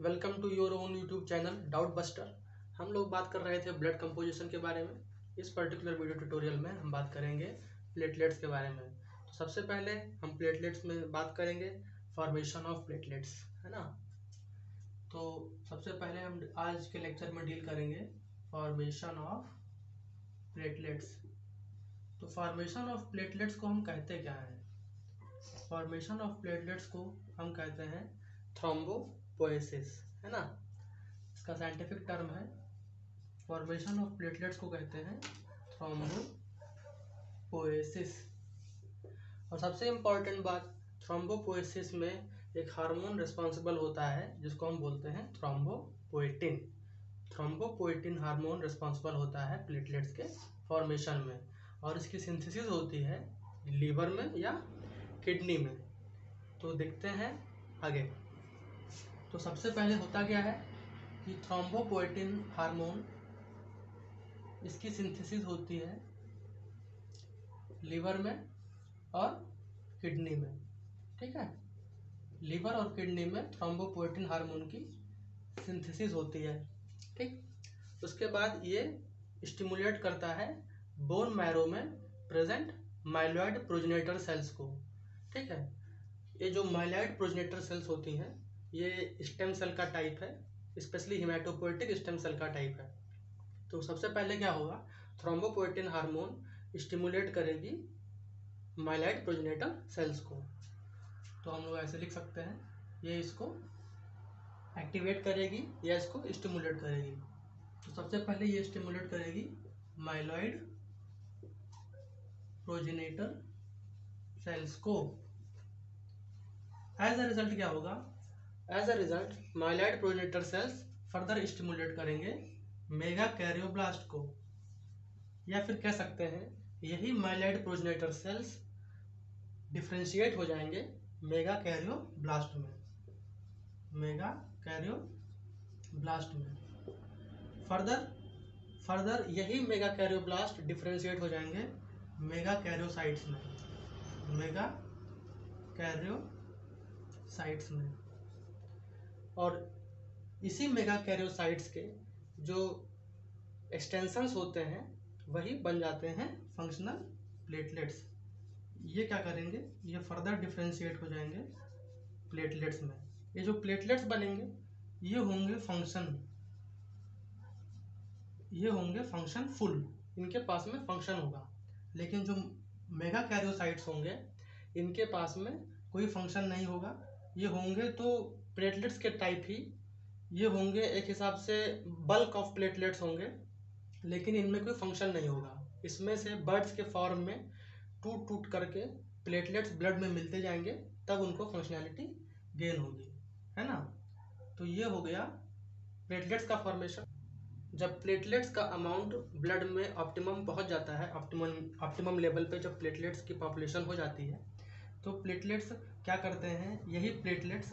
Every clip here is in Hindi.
Welcome to your own YouTube channel doubt buster हम लोग बात कर रहे थे ब्लड कंपोजिशन के बारे में। इस पर्टिकुलर वीडियो ट्यूटोरियल में हम बात करेंगे प्लेटलेट्स के बारे में। सबसे पहले हम प्लेटलेट्स में बात करेंगे फॉर्मेशन ऑफ़ प्लेटलेट्स है ना? तो सबसे पहले हम आज के लेक्चर में डील करेंगे फॉर्मेशन ऑफ़ प्लेटलेट्स तो फॉर्मेशन ऑफ़ प्लेटलेट्स को हम कहते क्या हैं? फॉर्मेशन ऑफ़ प्लेटलेट्स को हम कहते हैं थ्रोम्बोपोएसिस है ना? इसका साइंटिफिक टर्म है। फॉर्मेशन ऑफ़ प्लेटलेट्स को कहते हैं थ्रोम्बोपोएसिस और सबसे इंपॉर्टेंट बात थ्रोम्बोपोएसिस में एक हार्मोन रिस्पॉन्सिबल होता है, जिसको हम बोलते हैं थ्रोम्बोपोएटिन थ्रोम्बोपोएटिन हार्मोन रिस्पॉन्सिबल होता है प्लेटलेट्स के फॉर्मेशन में और इसकी सिंथेसिस होती है लीवर में या किडनी में. तो देखते हैं आगे. तो सबसे पहले होता क्या है कि थ्रोम्बोपोएटिन हार्मोन इसकी सिंथेसिस होती है लीवर में और किडनी में। ठीक है? लीवर और किडनी में थ्रोम्बोपोएटिन हार्मोन की सिंथेसिस होती है। ठीक? उसके बाद ये स्टिमुलेट करता है बोन मैरो में प्रेजेंट माइलॉइड प्रोजेनेटर सेल्स को। ठीक है? ये जो माइलॉइड प्रोजेनेटर सेल्स होती हैं, ये स्टेम सेल का टाइप है स्पेशली हिमेटोपोइटिक स्टेम सेल का टाइप है। तो सबसे पहले क्या होगा? थ्रोम्बोपोइटिन हार्मोन स्टिमुलेट करेगी माइलाइट प्रोजेनेटर सेल्स को। तो हम लोग ऐसे लिख सकते हैं, ये इसको एक्टिवेट करेगी या इसको स्टिमुलेट करेगी। तो सबसे पहले ये स्टिमुलेट करेगी माइलॉइड प्रोजेनेटर सेल्स को। एज अ रिज़ल्ट क्या होगा? As a result myeloid progenitor cells further stimulate करेंगे मेगा कैरियोब्लास्ट को। या फिर कह सकते हैं, यही माइलाइड प्रोजेनेटर सेल्स डिफ्रेंशिएट हो जाएँगे। मेगा कैरियो ब्लास्ट में। मेगा कैरियो ब्लास्ट में। फर्दर फर्दर यही मेगा कैरियो ब्लास्ट डिफ्रेंशिएट हो जाएँगे। मेगा कैरियोसाइट्स में। मेगा कैरियोसाइट्स में। और इसी मेगा कैरियोसाइट्स के जो एक्सटेंशंस होते हैं, वही बन जाते हैं फंक्शनल प्लेटलेट्स ये क्या करेंगे? ये फर्दर डिफ्रेंशिएट हो जाएँगे प्लेटलेट्स में। ये जो प्लेटलेट्स बनेंगे, ये होंगे फ़ंक्शन ये होंगे फ़ंक्शन फुल इनके पास में फ़ंक्शन होगा। लेकिन जो मेगा कैरियोसाइट्स होंगे, इनके पास में कोई फ़ंक्शन नहीं होगा। ये होंगे तो प्लेटलेट्स के टाइप ही। ये होंगे एक हिसाब से बल्क ऑफ़ प्लेटलेट्स होंगे। लेकिन इनमें कोई फ़ंक्शन नहीं होगा। इसमें से बर्ड्स के फॉर्म में टूट टूट करके प्लेटलेट्स ब्लड में मिलते जाएँगे, तब उनको फंक्शनैलिटी गेन होगी, है ना? तो ये हो गया प्लेटलेट्स का फॉर्मेशन जब प्लेटलेट्स का अमाउंट ब्लड में ऑप्टिमम पहुँच जाता है ऑप्टिमम ऑप्टिमम लेवल पे जब प्लेटलेट्स की पॉपुलेशन हो जाती है तो प्लेटलेट्स क्या करते हैं? यही प्लेटलेट्स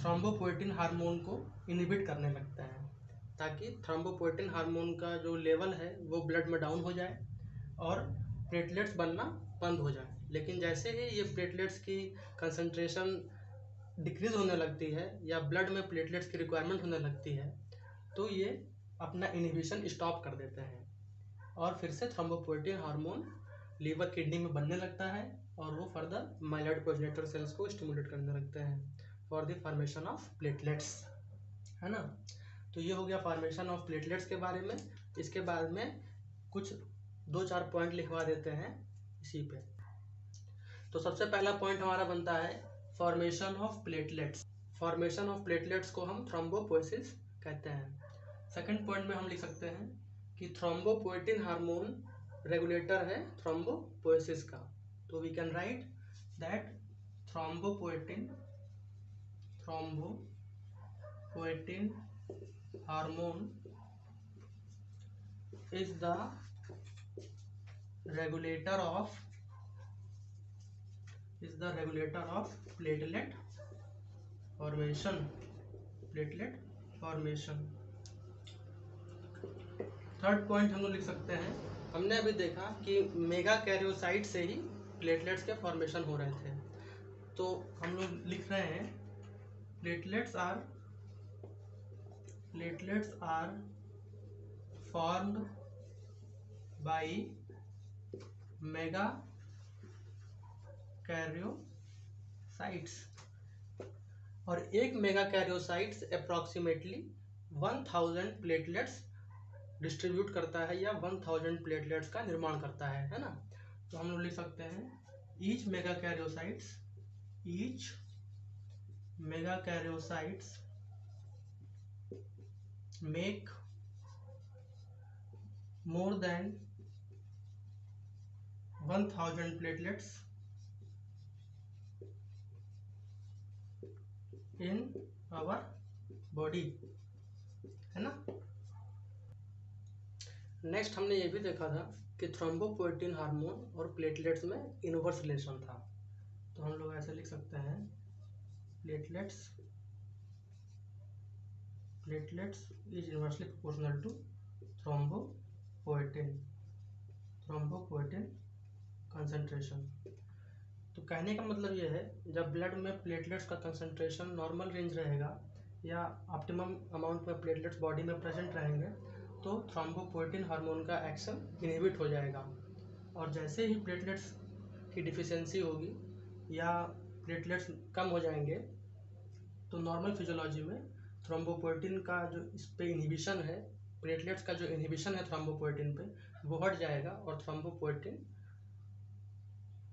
थ्रोम्बोपोइटिन हार्मोन को इनिबिट करने लगता है, ताकि थ्रोम्बोपोइटिन हार्मोन का जो लेवल है, वो ब्लड में डाउन हो जाए और प्लेटलेट्स बनना बंद हो जाए। लेकिन जैसे ही ये प्लेटलेट्स की कंसंट्रेशन डिक्रीज होने लगती है या ब्लड में प्लेटलेट्स की रिक्वायरमेंट होने लगती है तो ये अपना इनिबिशन स्टॉप कर देते हैं। और फिर से थ्रोम्बोपोइटिन हार्मोन लीवर किडनी में बनने लगता है और वो फर्दर माइलॉइड प्रोजेनेटर सेल्स को स्टिमुलेट करने लगते हैं for the formation of platelets है ना? तो ये हो गया फॉर्मेशन ऑफ़ प्लेटलेट्स के बारे में। इसके बाद में कुछ दो चार पॉइंट लिखवा देते हैं इसी पे। तो सबसे पहला पॉइंट हमारा बनता है formation of platelets formation of platelets को हम थ्रोम्बोपोइसिस कहते हैं। सेकंड पॉइंट में हम लिख सकते हैं कि थ्रोम्बोपोइटिन हार्मोन रेगुलेटर है थ्रोम्बोपोइसिस का। तो we can write that thrombopoietin thrombopoietin hormone is the regulator of, is the regulator of platelet formation platelet formation. Third point हम लोग लिख सकते हैं। हमने अभी देखा कि मेगा कैरियोसाइट से ही प्लेटलेट्स के फॉर्मेशन हो रहे थे। तो हम लोग लिख रहे हैं platelets are platelets are formed by megakaryocytes और एक megakaryocytes approximately 1000 platelets distribute करता है या 1000 प्लेटलेट्स का निर्माण करता है है ना? तो हम लोग लिख सकते हैं each megakaryocytes each megakaryocytes make more than 1000 platelets in our body है ना? नेक्स्ट हमने ये भी देखा था कि थ्रोम्बोपोएटिन हार्मोन और प्लेटलेट्स में इनवर्स रिलेशन था। तो हम लोग ऐसे लिख सकते हैं platelets platelets is inversely proportional to thrombopoietin thrombopoietin concentration तो कहने का मतलब ये है, जब ब्लड में प्लेटलेट्स का कंसंट्रेशन नॉर्मल रेंज रहेगा या ऑप्टिमम अमाउंट में प्लेटलेट्स बॉडी में प्रेजेंट रहेंगे तो थ्रोम्बोपोइटिन हार्मोन का एक्शन इनहिबिट हो जाएगा। और जैसे ही प्लेटलेट्स की डिफिशेंसी होगी या प्लेटलेट्स कम हो जाएँगे तो नॉर्मल फिजियोलॉजी में थ्रोम्बोपोइटिन का जो इस पे इनहिबिशन है प्लेटलेट्स का जो इनहिबिशन है थ्रोम्बोपोइटिन पे, वो हट जाएगा और थ्रोम्बोपोइटिन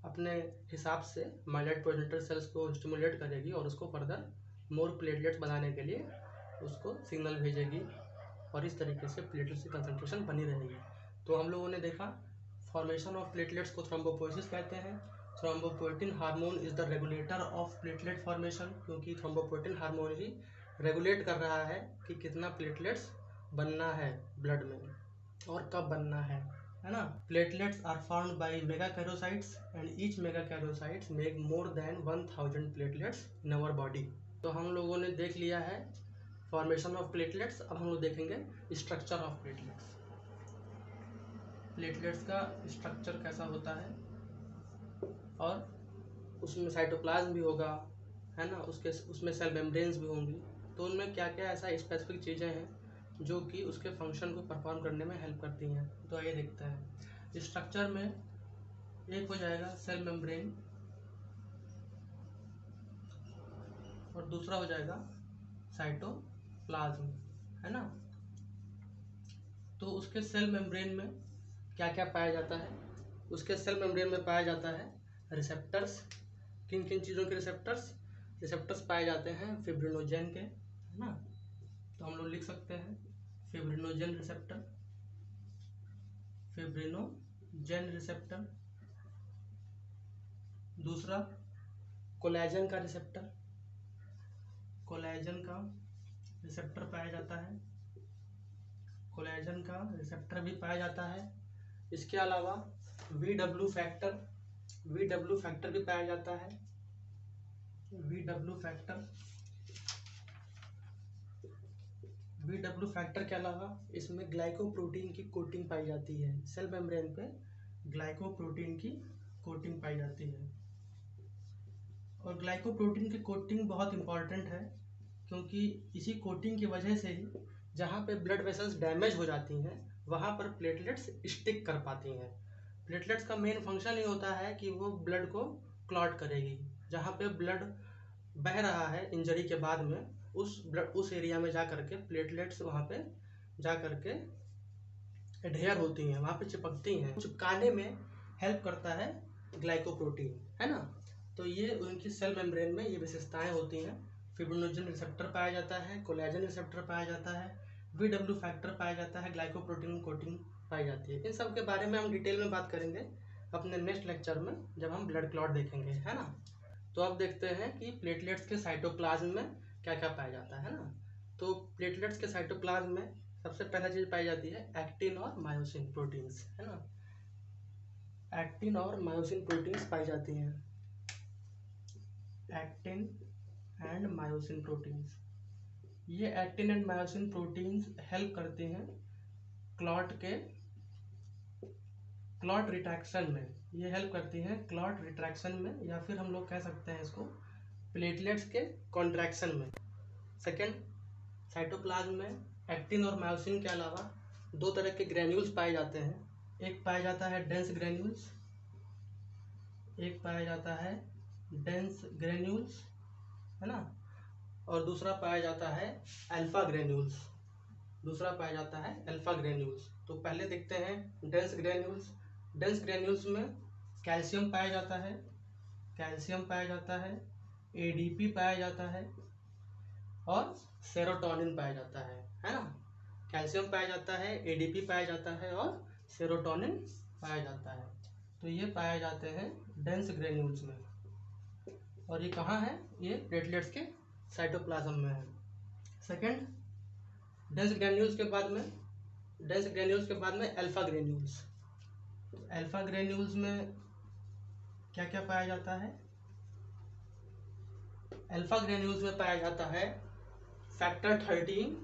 अपने हिसाब से माइलेट प्रोजेंटर सेल्स को स्टिमुलेट करेगी और उसको फर्दर मोर प्लेटलेट्स बनाने के लिए उसको सिग्नल भेजेगी और इस तरीके से प्लेटलेट्स की कंसनट्रेशन बनी रहेगी। तो हम लोगों ने देखा फॉर्मेशन ऑफ़ प्लेटलेट्स को थ्रोम्बोपोइसिस कहते हैं। Thrombopoietin hormone is the regulator of platelet formation क्योंकि थ्रोम्बोपोइटिन हार्मोन ही रेगुलेट कर रहा है कि कितना प्लेटलेट्स बनना है ब्लड में और कब बनना है। है ना? Platelets are found by megakaryocytes and each megakaryocytes make more than one thousand platelets in our body तो हम लोगों ने देख लिया है फॉर्मेशन ऑफ़ प्लेटलेट्स अब हम लोग देखेंगे स्ट्रक्चर ऑफ़ प्लेटलेट्स प्लेटलेट्स का स्ट्रक्चर कैसा होता है? और उसमें साइटोप्लाज्म भी होगा, है ना? उसके, उसमें सेल मेम्ब्रेन्स भी होंगी। तो उनमें क्या क्या ऐसा स्पेसिफिक चीज़ें हैं? जो कि उसके फ़ंक्शन को परफॉर्म करने में हेल्प करती हैं। तो आइए देखते हैं। स्ट्रक्चर में एक हो जाएगा सेल मेम्ब्रेन और दूसरा हो जाएगा साइटो प्लाज्म है ना? तो उसके सेल मेम्ब्रेन में क्या क्या पाया जाता है? उसके सेल मेम्ब्रेन में पाया जाता है रिसेप्टर्स किन किन चीज़ों के रिसेप्टर्स रिसेप्टर्स पाए जाते हैं फिब्रिनोजेन के, है ना? तो हम लोग लिख सकते हैं। Fibrinogen receptor fibrinogen receptor. दूसरा, कोलेजन का रिसेप्टर। कोलेजन का रिसेप्टर पाया जाता है। कोलेजन का रिसेप्टर भी पाया जाता है। इसके अलावा V W factor V W factor भी पाया जाता है। V W factor V W factor के अलावा इसमें ग्लाइकोप्रोटीन की कोटिंग पाई जाती है। सेल मेम्ब्रेन पे ग्लाइकोप्रोटीन की कोटिंग पाई जाती है। और ग्लाइकोप्रोटीन की कोटिंग बहुत इंपॉर्टेंट है, क्योंकि इसी कोटिंग की वजह से ही जहाँ पे ब्लड वेसल्स डैमेज हो जाती हैं, वहाँ पर प्लेटलेट्स स्टिक कर पाती हैं। प्लेटलेट्स का मेन फ़ंक्शन ही होता है कि वो ब्लड को क्लॉट करेगी, जहाँ पे ब्लड बह रहा है इंजरी के बाद में। उस ब्लड, उस एरिया में जा करके, प्लेटलेट्स वहाँ पे जा करके ढेर होती हैं, वहाँ पे चिपकती हैं। चिपकाने में हेल्प करता है ग्लाइकोप्रोटीन, है ना? तो ये उनकी सेल मेम्ब्रेन में ये विशेषताएँ होती हैं। फिब्रोनोजन रिसेप्टर पाया जाता है, कोलेजन रिसेप्टर पाया जाता है वी डब्ल्यू फैक्टर पाया जाता है, ग्लाइकोप्रोटीन कोटिंग पाई जाती है। इन सब के बारे में हम डिटेल में बात करेंगे अपने नेक्स्ट लेक्चर में, जब हम ब्लड क्लॉट देखेंगे, है ना? तो अब देखते हैं कि प्लेटलेट्स के साइटोप्लाज्म में क्या क्या पाया जाता है ना? तो प्लेटलेट्स के साइटोप्लाज्म में सबसे पहला चीज़ पाई जाती है एक्टिन और मायोसिन प्रोटीन्स है ना? एक्टिन और मायोसिन प्रोटीन्स पाई जाती हैं। एक्टिन एंड मायोसिन प्रोटीन्स ये actin and myosin proteins help करते हैं क्लॉट के क्लॉट रिट्रैक्शन में। ये हेल्प करती हैं क्लॉट रिट्रैक्शन में, या फिर हम लोग कह सकते हैं इसको प्लेटलेट्स के कॉन्ट्रैक्शन में। सेकेंड साइटोप्लाज्म में एक्टिन और मायोसिन के अलावा दो तरह के ग्रेन्यूल्स पाए जाते हैं। एक पाया जाता है डेंस ग्रेन्यूल्स एक पाया जाता है डेंस ग्रेन्यूल्स है ना? और दूसरा पाया जाता है अल्फ़ा ग्रेन्यूल्स दूसरा पाया जाता है अल्फ़ा ग्रेन्यूल्स तो पहले देखते हैं डेंस ग्रेन्यूल्स डेंस ग्रेन्यूल्स में कैल्शियम पाया जाता है कैल्शियम पाया जाता है एडीपी पाया जाता है और सेरोटोनिन पाया जाता है है ना? कैल्शियम पाया जाता है एडीपी पाया जाता है और सेरोटोनिन पाया जाता है। तो ये पाए जाते हैं डेंस ग्रेन्यूल्स में। और ये कहाँ है? ये प्लेटलेट्स के साइटोप्लाज्म में है। सेकंड डेंस ग्रेन्यूल्स के बाद में डेंस ग्रेन्यूल्स के बाद में अल्फ़ा ग्रेन्यूल्स अल्फ़ा ग्रेन्यूल्स में क्या क्या पाया जाता है? अल्फ़ा ग्रेन्यूल्स में पाया जाता है। Factor thirteen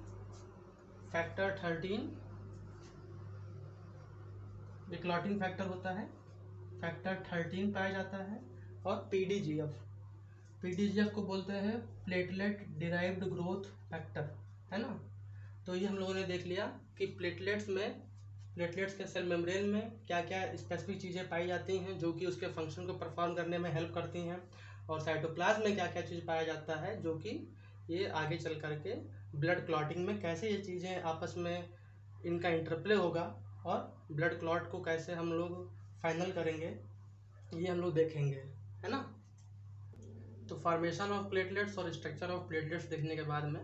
factor thirteen clotting factor होता है। फैक्टर थर्टीन पाया जाता है और पीडीजीएफ पीडीजीएफ को बोलते हैं प्लेटलेट डिराइव्ड ग्रोथ फैक्टर है ना? तो ये हम लोगों ने देख लिया कि प्लेटलेट्स में प्लेटलेट्स के सेल मेम्ब्रेन में क्या क्या स्पेसिफिक चीज़ें पाई जाती हैं जो कि उसके फ़ंक्शन को परफॉर्म करने में हेल्प करती हैं। और साइटोप्लाज्म में क्या क्या चीज़ पाया जाता है, जो कि ये आगे चल करके ब्लड क्लॉटिंग में कैसे ये चीज़ें आपस में इनका इंटरप्ले होगा और ब्लड क्लॉट को कैसे हम लोग फाइनल करेंगे, ये हम लोग देखेंगे, है ना? तो फॉर्मेशन ऑफ़ प्लेटलेट्स और स्ट्रक्चर ऑफ़ प्लेटलेट्स देखने के बाद में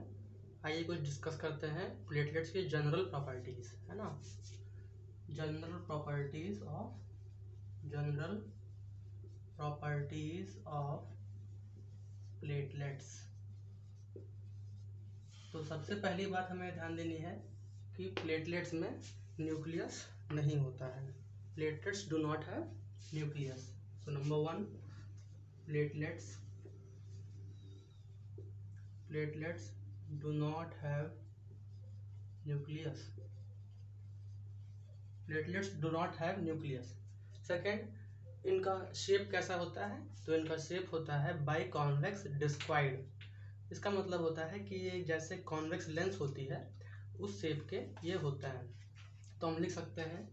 आइए कुछ डिस्कस करते हैं प्लेटलेट्स की जनरल प्रॉपर्टीज़ है ना? General properties of general properties of platelets तो सबसे पहली बात हमें ध्यान देनी है कि प्लेटलेट्स में न्यूक्लियस नहीं होता है। Platelets do not have nucleus so number one platelets platelets do not have nucleus platelets do not have nucleus second इनका शेप कैसा होता है? तो इनका शेप होता है बाई कॉन्वेक्स डिस्क्वाइड इसका मतलब होता है कि ये जैसे कॉन्वेक्स लेंस होती है, उस शेप के ये होता है। तो हम लिख सकते हैं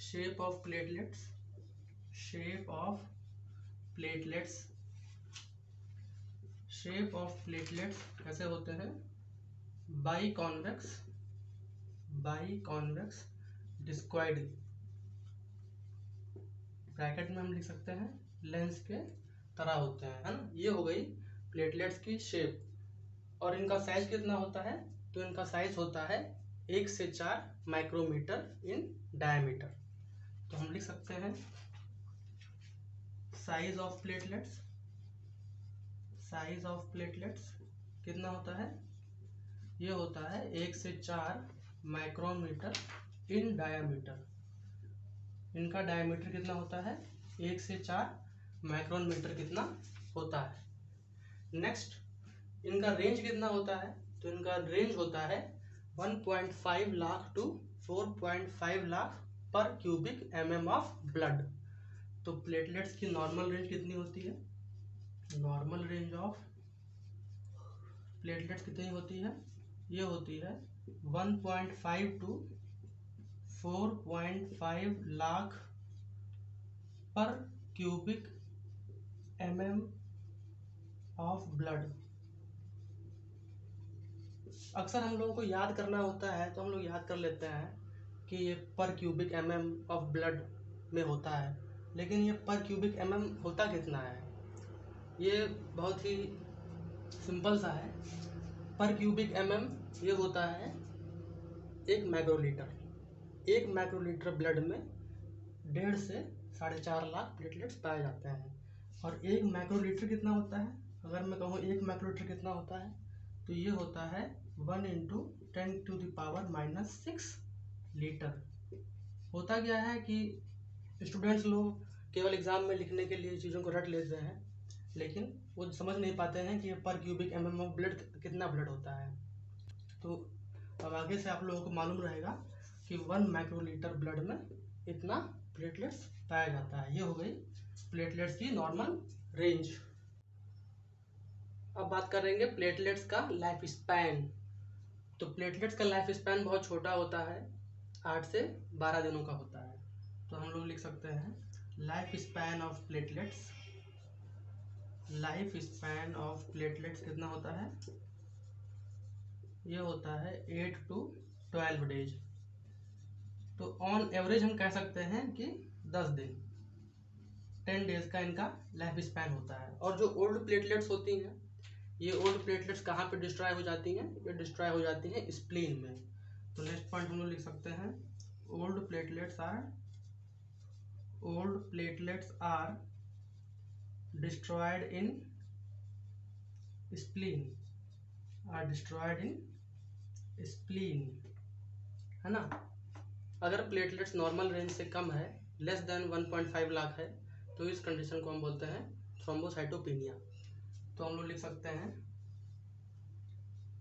shape of platelets shape of platelets shape of platelets कैसे होते हैं? Biconvex biconvex discoid bracket में हम लिख सकते हैं लेंस के तरह होते हैं, है ना? ये हो गई प्लेटलेट्स की शेप और इनका साइज़ कितना होता है? तो इनका साइज़ होता है एक से चार माइक्रोमीटर इन डायमीटर तो हम लिख सकते हैं size of platelets size of platelets कितना होता है? ये होता है एक से चार माइक्रोमीटर इन डायमीटर इनका डायमीटर कितना होता है? एक से चार माइक्रोन मीटर कितना होता है? नेक्स्ट इनका रेंज कितना होता है? तो इनका रेंज होता है 1.5 lakh to 4.5 lakh per cubic M M of blood तो प्लेटलेट्स की नॉर्मल रेंज कितनी होती है? नॉर्मल रेंज ऑफ़ प्लेटलेट्स कितनी होती है? ये होती है 1.5 to 4.5 lakh per cubic M M of blood. अक्सर हम लोगों को याद करना होता है तो हम लोग याद कर लेते हैं कि ये per cubic M M of blood में होता है। लेकिन ये पर क्यूबिक एम एम होता कितना है? ये बहुत ही सिंपल सा है। पर क्यूबिक एम एम ये होता है एक माइक्रोलीटर एक माइक्रोलीटर ब्लड में डेढ़ से साढ़े चार लाख प्लेटलेट्स पाए जाते हैं। और एक माइक्रोलीटर कितना होता है? अगर मैं कहूँ एक माइक्रोलीटर कितना होता है तो ये होता है one into ten to the power minus six litre. होता क्या है कि स्टूडेंट्स लोग केवल एग्ज़ाम में लिखने के लिए चीज़ों को रट लेते हैं, लेकिन वो समझ नहीं पाते हैं कि per cubic M M blood कितना ब्लड होता है। तो अब आगे से आप लोगों को मालूम रहेगा कि वन माइक्रोलीटर ब्लड में इतना प्लेटलेट्स पाया जाता है। ये हो गई प्लेटलेट्स की नॉर्मल रेंज अब बात करेंगे प्लेटलेट्स का लाइफ स्पैन तो प्लेटलेट्स का लाइफ स्पैन बहुत छोटा होता है, आठ से बारह दिनों का होता है। तो हम लोग लिख सकते हैं life span of platelets life span of platelets कितना होता है? ये होता है एट टू ट्वेल्व डेज़ तो ऑन एवरेज हम कह सकते हैं कि दस दिन टेन डेज़ का इनका लाइफ स्पैन होता है। और जो ओल्ड प्लेटलेट्स होती हैं, ये ओल्ड प्लेटलेट्स कहाँ पे डिस्ट्रॉय हो जाती हैं? ये डिस्ट्रॉय हो जाती हैं स्प्लीन में। तो नेक्स्ट पॉइंट हम लोग लिख सकते हैं old platelets are old platelets are destroyed in spleen are destroyed in spleen है ना? अगर प्लेटलेट्स नॉर्मल रेंज से कम है लेस देन 1.5 लाख है तो इस कंडीशन को हम बोलते हैं थ्रोम्बोसाइटोपिनिया तो हम लोग लिख सकते हैं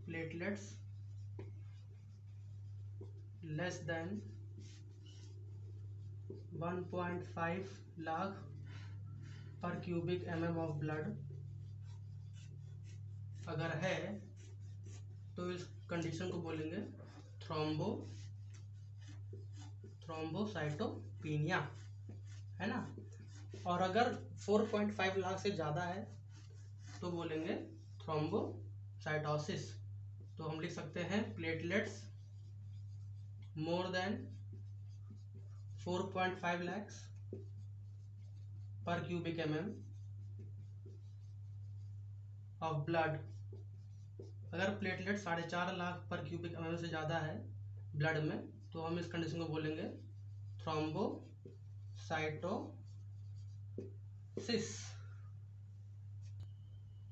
platelets less than 1.5 lakh per cubic M M of blood अगर है तो इस कंडीशन को बोलेंगे थ्रोम्बो थ्रोम्बोसाइटोपीनिया है ना? और अगर 4.5 लाख से ज़्यादा है तो बोलेंगे थ्रोम्बोसाइटोसिस तो हम लिख सकते हैं platelets more than 4.5 lakhs per cubic M M of blood अगर प्लेटलेट साढ़े चार लाख पर क्यूबिक एम से ज़्यादा है ब्लड में तो हम इस कंडीशन को बोलेंगे थ्रोम्बोसाइटोसिस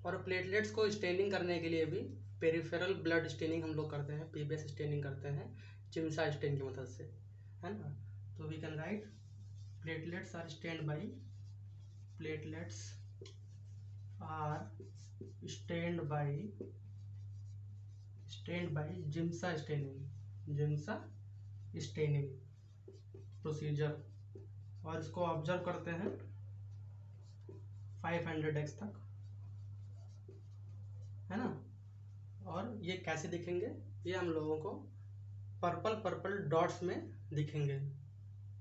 और प्लेटलेट्स को स्टेनिंग करने के लिए भी पेरिफेरल ब्लड स्टेनिंग हम लोग करते हैं पीबीएस स्टेनिंग करते हैं चिमसा स्टेन की मदद से, है ना? तो we can write platelets are stained by platelets are stained by stained by Giemsa staining. Giemsa staining procedure. और इसको ऑब्ज़र्व करते हैं 500 एक्स तक। है ना? और ये कैसे दिखेंगे? ये हम लोगों को पर्पल पर्पल डॉट्स में दिखेंगे।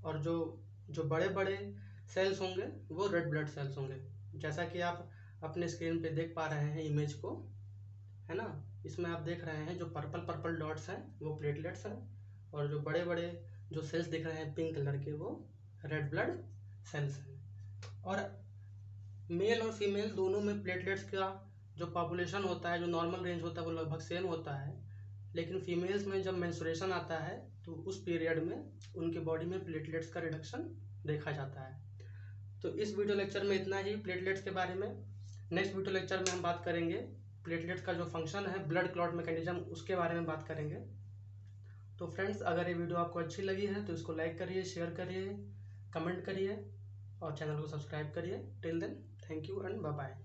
और जो जो बड़े बड़े सेल्स होंगे, वो रेड ब्लड सेल्स होंगे। जैसा कि आप अपने स्क्रीन पे देख पा रहे हैं इमेज को। है ना? इसमें आप देख रहे हैं जो पर्पल पर्पल डॉट्स हैं, वो प्लेटलेट्स हैं और जो बड़े बड़े जो सेल्स दिख रहे हैं पिंक कलर के, वो रेड ब्लड सेल्स हैं। और मेल और फीमेल दोनों में प्लेटलेट्स का जो पॉपुलेशन होता है, जो नॉर्मल रेंज होता है, वो लगभग सेम होता है। लेकिन फीमेल्स में जब मैंसुरेशन आता है तो उस पीरियड में उनके बॉडी में प्लेटलेट्स का रिडक्शन देखा जाता है। तो इस वीडियो लेक्चर में इतना ही। प्लेटलेट्स के बारे में नेक्स्ट वीडियो लेक्चर में हम बात करेंगे। प्लेटलेट्स का जो फ़ंक्शन है ब्लड क्लॉट मैकेनिज्म उसके बारे में बात करेंगे। तो फ्रेंड्स अगर ये वीडियो आपको अच्छी लगी है तो इसको लाइक करिए शेयर करिए कमेंट करिए, और चैनल को सब्सक्राइब करिए। Till then thank you and bye bye